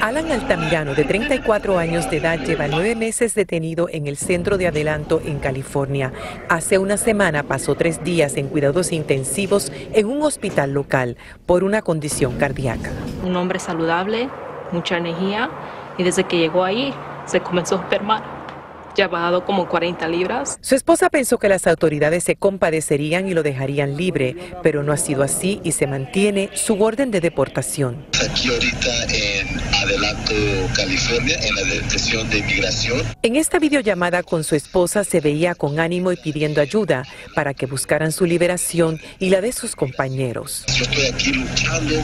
Alan Altamirano, de 34 años de edad, lleva nueve meses detenido en el centro de adelanto en California. Hace una semana pasó tres días en cuidados intensivos en un hospital local por una condición cardíaca. Un hombre saludable, mucha energía, y desde que llegó ahí se comenzó a enfermar bajado como 40 libras. Su esposa pensó que las autoridades se compadecerían y lo dejarían libre, pero no ha sido así y se mantiene su orden de deportación. Aquí ahorita en Adelanto, California, en la detención de inmigración. En esta videollamada con su esposa se veía con ánimo y pidiendo ayuda para que buscaran su liberación y la de sus compañeros. Yo estoy aquí luchando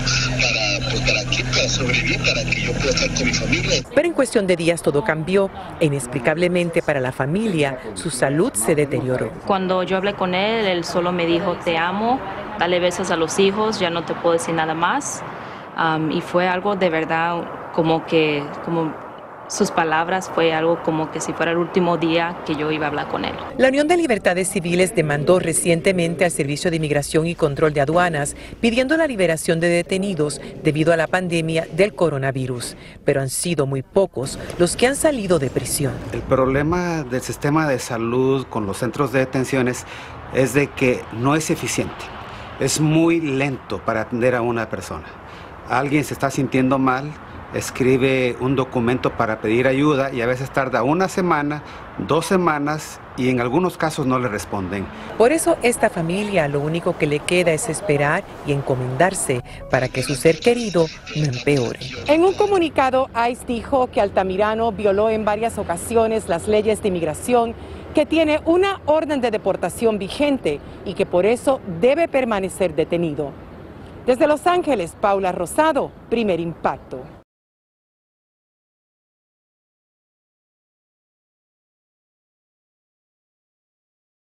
para, pues, para, aquí, para sobrevivir, para que yo pueda estar con mi familia. Pero en cuestión de días todo cambió. Inexplicablemente para la familia, su salud se deterioró. Cuando yo hablé con él, él solo me dijo, te amo, dale besos a los hijos, ya no te puedo decir nada más. y fue algo de verdad como que, como sus palabras fue algo como que si fuera el último día que yo iba a hablar con él. La Unión de Libertades Civiles demandó recientemente al Servicio de Inmigración y Control de Aduanas pidiendo la liberación de detenidos debido a la pandemia del coronavirus, pero han sido muy pocos los que han salido de prisión. El problema del sistema de salud con los centros de detenciones es de que no es eficiente, es muy lento para atender a una persona. Alguien se está sintiendo mal, escribe un documento para pedir ayuda y a veces tarda una semana, dos semanas y en algunos casos no le responden. Por eso esta familia lo único que le queda es esperar y encomendarse para que su ser querido no empeore. En un comunicado, ICE dijo que Altamirano violó en varias ocasiones las leyes de inmigración, que tiene una orden de deportación vigente y que por eso debe permanecer detenido. Desde Los Ángeles, Paula Rosado, primer impacto.